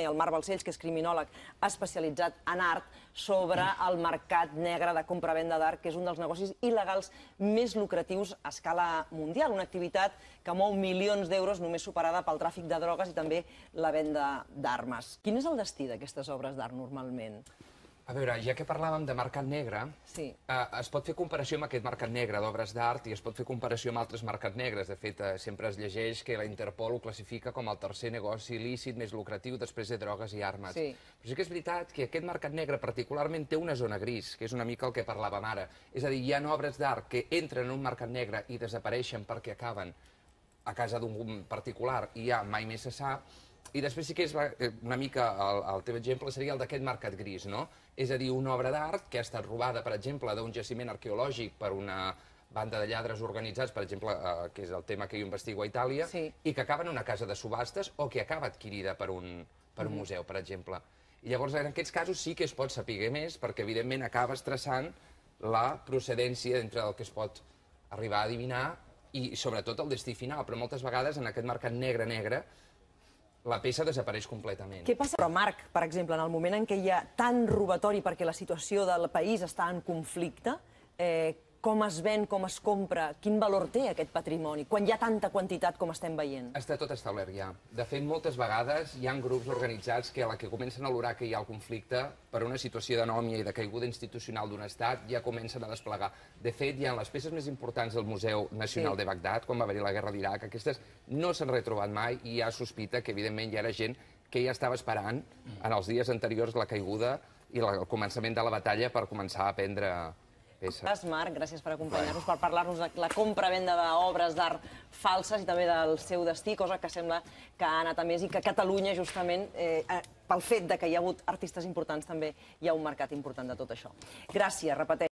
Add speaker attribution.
Speaker 1: i el Marc Balcells, que és criminòleg especialitzat en art, sobre el mercat negre de compra-venda d'art, que és un dels negocis il·legals més lucratius a escala mundial, una activitat que mou milions d'euros només superada pel tràfic de drogues i també la venda d'armes. Quin és el destí d'aquestes obres d'art normalment?
Speaker 2: A veure, ja que parlàvem de mercat negre,
Speaker 1: Sí.
Speaker 2: eh, es pot fer comparació amb aquest mercat negre d'obres d'art i es pot fer comparació amb altres mercats negres. De fet, eh, sempre es llegeix que la Interpol ho classifica com el tercer negoci il·lícit més lucratiu després de drogues i armes.
Speaker 1: Sí.
Speaker 2: Però sí que és veritat que aquest mercat negre particularment té una zona gris, que és una mica el que parlàvem ara. És a dir, hi ha obres d'art que entren en un mercat negre i desapareixen perquè acaben a casa d'un particular i ja mai més se sap, i després sí que és la- eh, una mica el, el teu exemple seria el d'aquest mercat gris, no? És a dir, una obra d'art que ha estat robada, per exemple, d'un jaciment arqueològic per una banda de lladres organitzats, per exemple, eh, que és el tema que jo investigo a Itàlia,
Speaker 1: Sí.
Speaker 2: i que acaba en una casa de subhastes o que acaba adquirida per un, per un museu, per exemple. I llavors, en aquests casos sí que es pot saber més, perquè evidentment acabes traçant la procedència d'entre el que es pot arribar a adivinar i sobretot el destí final, però moltes vegades en aquest mercat negre-negre la peça desapareix completament.
Speaker 1: Què passa, però, Marc, per exemple, en el moment en què hi ha tant robatori perquè la situació del país està en conflicte, eh, com es ven, com es compra, quin valor té aquest patrimoni, quan hi ha tanta quantitat com estem veient?
Speaker 2: Està tot establert ja. De fet, moltes vegades hi ha grups organitzats que a la que comencen a olorar que hi ha el conflicte, per una situació d'anòmia i de caiguda institucional d'un estat, ja comencen a desplegar. De fet, hi ha les peces més importants del Museu Nacional
Speaker 1: Sí.
Speaker 2: de Bagdad, quan va haver-hi la guerra d'Iraq, aquestes no s'han retrobat mai i hi ha sospita que, evidentment, hi era gent que ja estava esperant en els dies anteriors la caiguda i la- el començament de la batalla per començar a prendre peces.
Speaker 1: Gràcies, Marc, gràcies per acompanyar-nos, per parlar-nos de la compra-venda d'obres d'art falses i també del seu destí, cosa que sembla que ha anat a més i que Catalunya, justament, eh, eh, pel fet de que hi ha hagut artistes importants, també hi ha un mercat important de tot això. Gràcies, repeteixo.